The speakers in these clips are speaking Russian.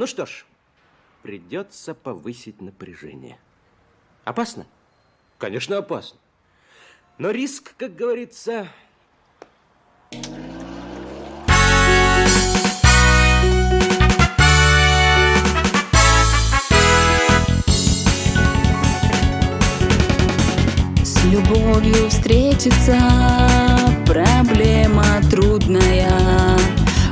Ну что ж, придется повысить напряжение. Опасно? Конечно, опасно. Но риск, как говорится... С любовью встретиться проблема трудная.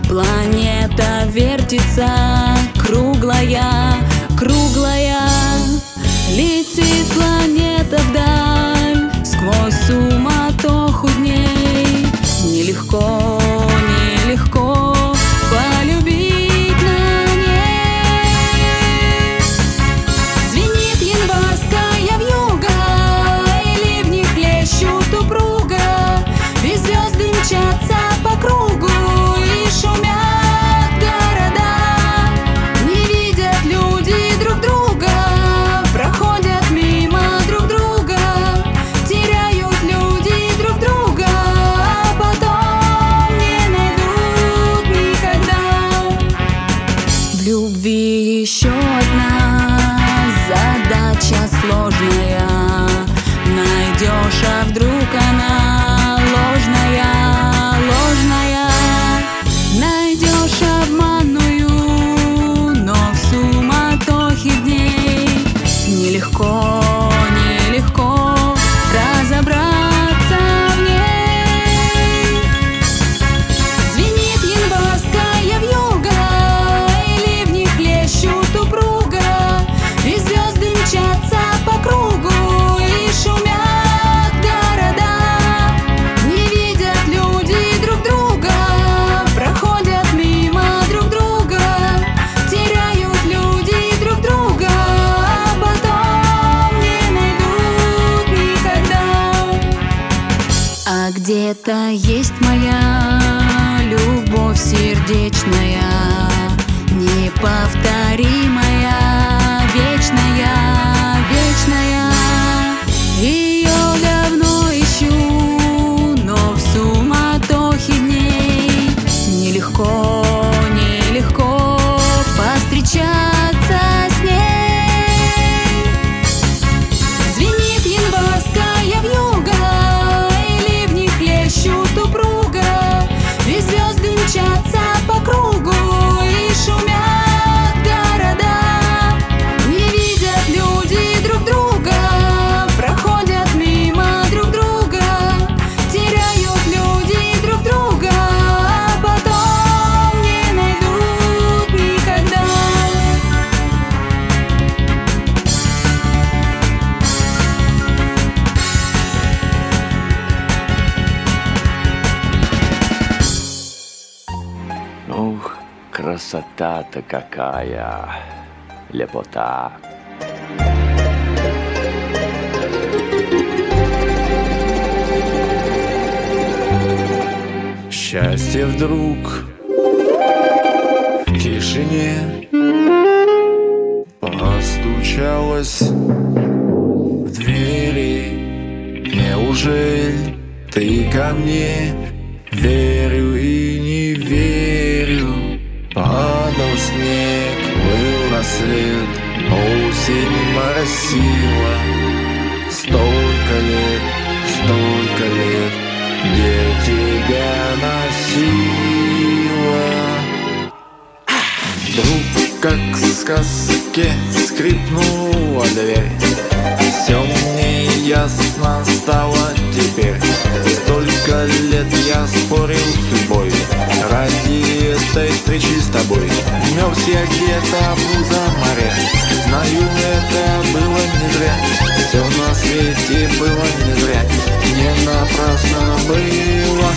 Планета вертится, круглая, круглая. Летит планета вдаль сквозь суматоху дней. Нелегко, любви еще одна задача сложная. Найдешь, а вдруг где-то есть моя любовь сердечная, неповторимая, красота-то какая, лепота. Счастье вдруг в тишине постучалось в двери. Неужели ты ко мне? Верю был рассвет, осень моросила. Столько лет, столько лет, где тебя носила. Вдруг, как в сказке, скрипнула дверь Все мне ясно стало я где-то в за море Знаю, это было не зря. Все на свете было не зря Не напрасно было.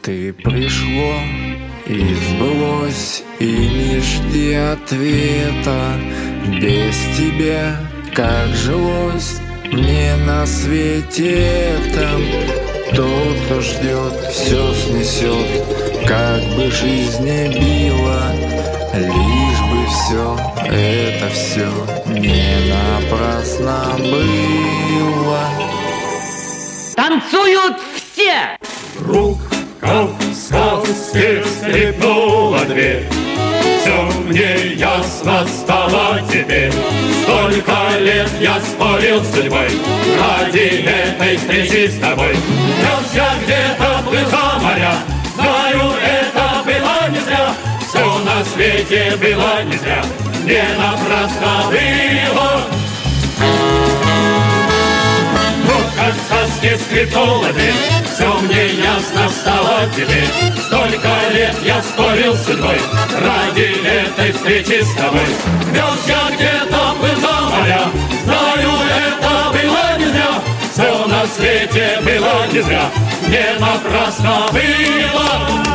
Ты пришло и сбылось, и не жди ответа. Без тебя как жилось мне на свете этом. Тот, кто ждет, все снесет Как бы жизнь не била Лишь бы все, это все Не напрасно было. Танцуют все! В сказке, скрипнула дверь. Все мне ясно стало теперь. Столько лет я спорил с судьбой Ради этой встречи с тобой. Нес я где-то плыха моря Знаю, на свете было не зря Не напрасно было. Вот как в сказке скрипнула Все мне ясно стало теперь Столько лет я спорил с судьбой Ради этой встречи с тобой. Вез я где-то плыла моря. Знаю, это было не зря Все на свете было не зря Не напрасно было